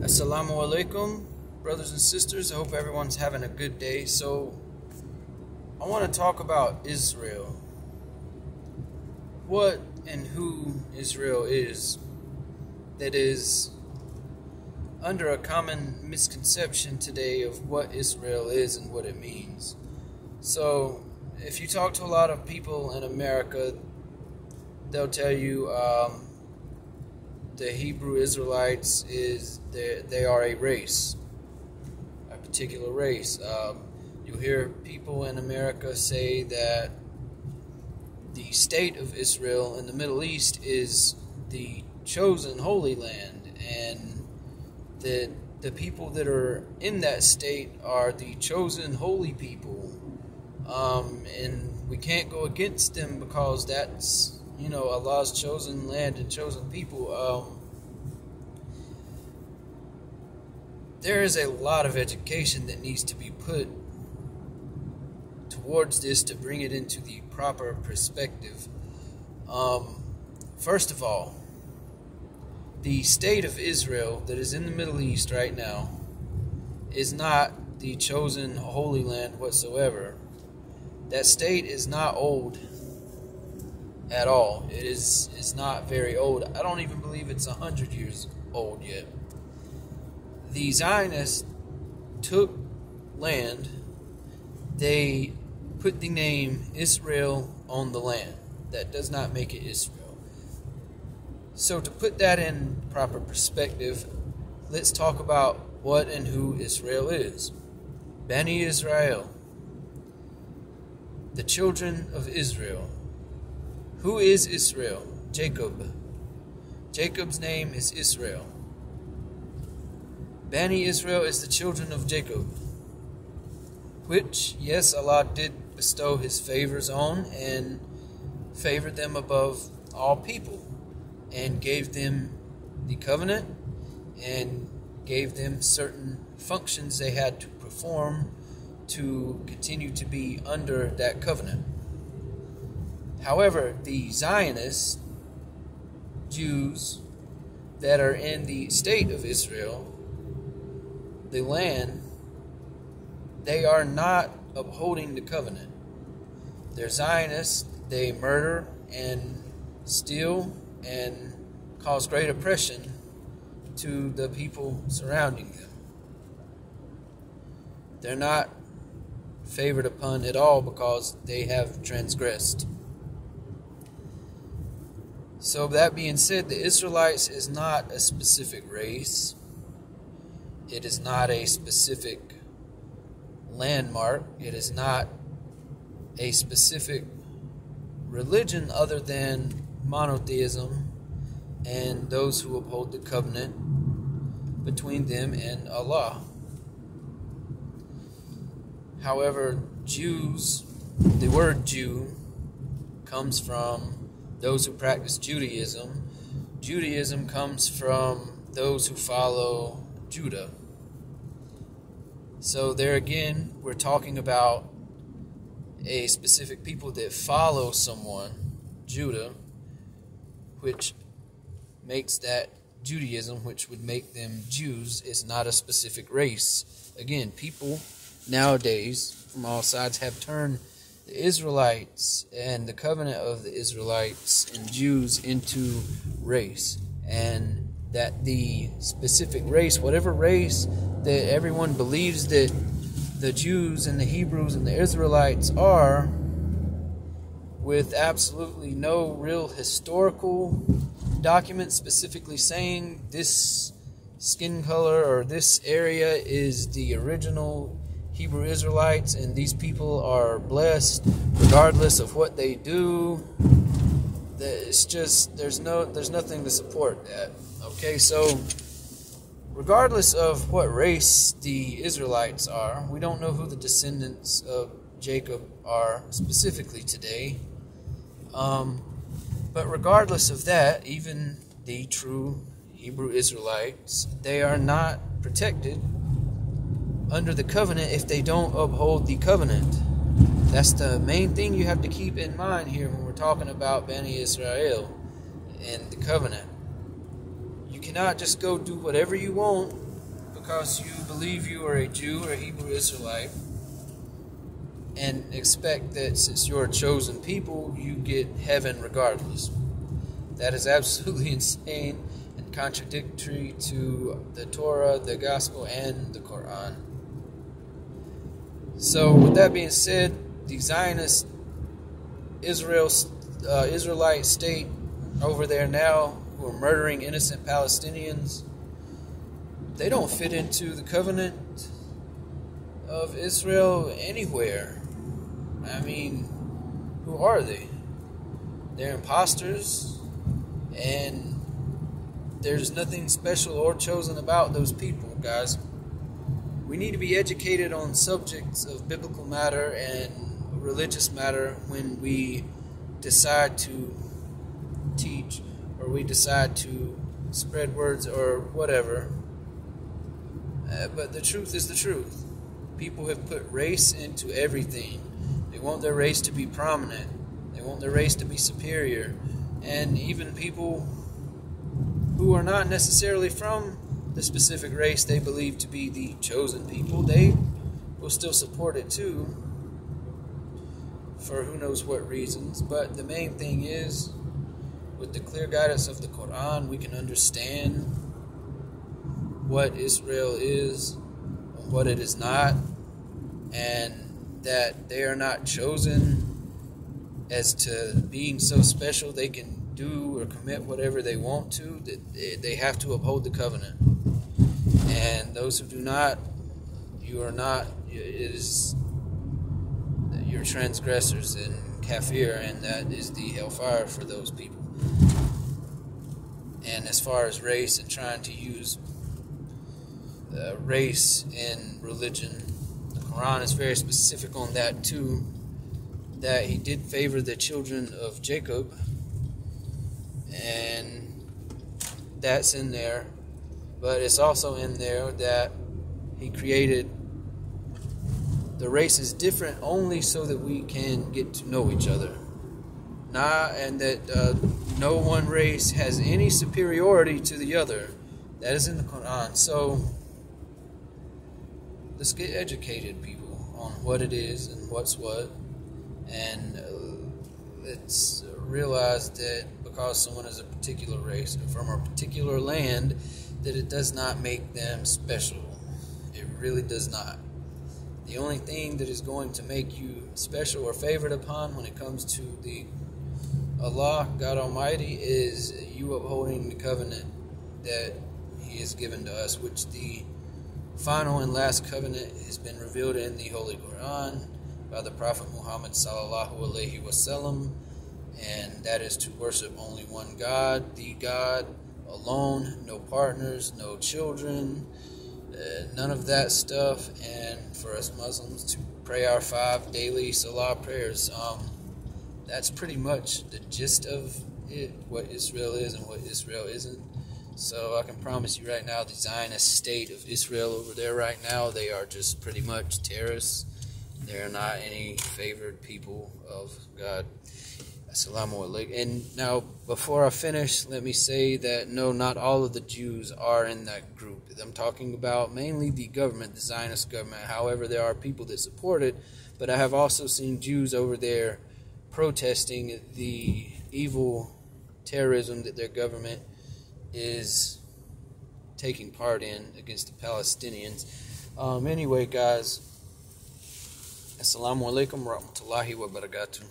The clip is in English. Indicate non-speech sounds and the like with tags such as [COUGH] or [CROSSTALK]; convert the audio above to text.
Assalamu alaikum, brothers and sisters. I hope everyone's having a good day. So, I want to talk about Israel. What and who Israel is. That is under a common misconception today of what Israel is and what it means. So, if you talk to a lot of people in America, they'll tell you um, the Hebrew Israelites is they, they are a race, a particular race. Um, you hear people in America say that the state of Israel in the Middle East is the chosen holy land, and that the people that are in that state are the chosen holy people. Um, and we can't go against them because that's you know, Allah's chosen land and chosen people. Um, there is a lot of education that needs to be put towards this to bring it into the proper perspective. Um, first of all, the state of Israel that is in the Middle East right now is not the chosen holy land whatsoever. That state is not old at all. It is it's not very old. I don't even believe it's a hundred years old yet. The Zionists took land. They put the name Israel on the land. That does not make it Israel. So to put that in proper perspective, let's talk about what and who Israel is. Bani Israel, the children of Israel, who is Israel? Jacob. Jacob's name is Israel. Bani Israel is the children of Jacob, which, yes, Allah did bestow His favors on and favored them above all people and gave them the covenant and gave them certain functions they had to perform to continue to be under that covenant. However, the Zionists, Jews that are in the state of Israel, the land, they are not upholding the covenant. They're Zionists, they murder and steal and cause great oppression to the people surrounding them. They're not favored upon at all because they have transgressed. So, that being said, the Israelites is not a specific race, it is not a specific landmark, it is not a specific religion other than monotheism and those who uphold the covenant between them and Allah. However, Jews, the word Jew comes from those who practice Judaism. Judaism comes from those who follow Judah. So, there again, we're talking about a specific people that follow someone, Judah, which makes that Judaism, which would make them Jews, is not a specific race. Again, people nowadays from all sides have turned the Israelites and the covenant of the Israelites and Jews into race. And that the specific race, whatever race that everyone believes that the Jews and the Hebrews and the Israelites are, with absolutely no real historical document specifically saying this skin color or this area is the original Hebrew Israelites, and these people are blessed regardless of what they do. It's just there's no there's nothing to support that. Okay, so regardless of what race the Israelites are, we don't know who the descendants of Jacob are specifically today. Um, but regardless of that, even the true Hebrew Israelites, they are not protected under the covenant if they don't uphold the covenant. That's the main thing you have to keep in mind here when we're talking about Bani Israel and the covenant. You cannot just go do whatever you want because you believe you are a Jew or a Hebrew Israelite and expect that since you're a chosen people, you get heaven regardless. That is absolutely [LAUGHS] insane and contradictory to the Torah, the Gospel, and the Quran. So, with that being said, the Zionist Israel uh, Israelite state over there now, who are murdering innocent Palestinians, they don't fit into the covenant of Israel anywhere. I mean, who are they? They're imposters, and there's nothing special or chosen about those people, guys. We need to be educated on subjects of biblical matter and religious matter when we decide to teach or we decide to spread words or whatever. Uh, but the truth is the truth. People have put race into everything. They want their race to be prominent. They want their race to be superior. And even people who are not necessarily from the specific race they believe to be the chosen people, they will still support it too for who knows what reasons. But the main thing is, with the clear guidance of the Quran, we can understand what Israel is and what it is not, and that they are not chosen as to being so special they can do or commit whatever they want to, that they have to uphold the covenant. And those who do not, you are not, it is you're transgressors and kafir, and that is the hellfire for those people. And as far as race and trying to use uh, race in religion, the Quran is very specific on that too. That he did favor the children of Jacob, and that's in there. But it's also in there that he created the race is different only so that we can get to know each other. Nah, and that uh, no one race has any superiority to the other. That is in the Quran. So let's get educated, people, on what it is and what's what, and uh, let's that because someone is a particular race and from a particular land, that it does not make them special. It really does not. The only thing that is going to make you special or favored upon when it comes to the Allah, God Almighty, is you upholding the covenant that He has given to us, which the final and last covenant has been revealed in the Holy Quran by the Prophet Muhammad sallallahu alaihi wasallam, and that is to worship only one God, the God alone, no partners, no children, uh, none of that stuff, and for us Muslims to pray our five daily Salah prayers. Um, that's pretty much the gist of it, what Israel is and what Israel isn't. So I can promise you right now, the Zionist state of Israel over there right now, they are just pretty much terrorists. They're not any favored people of God. Assalamu alaikum. And now, before I finish, let me say that no, not all of the Jews are in that group. I'm talking about mainly the government, the Zionist government. However, there are people that support it, but I have also seen Jews over there protesting the evil terrorism that their government is taking part in against the Palestinians. Um, anyway, guys, Assalamu alaikum wa rahmatullahi wa barakatuh.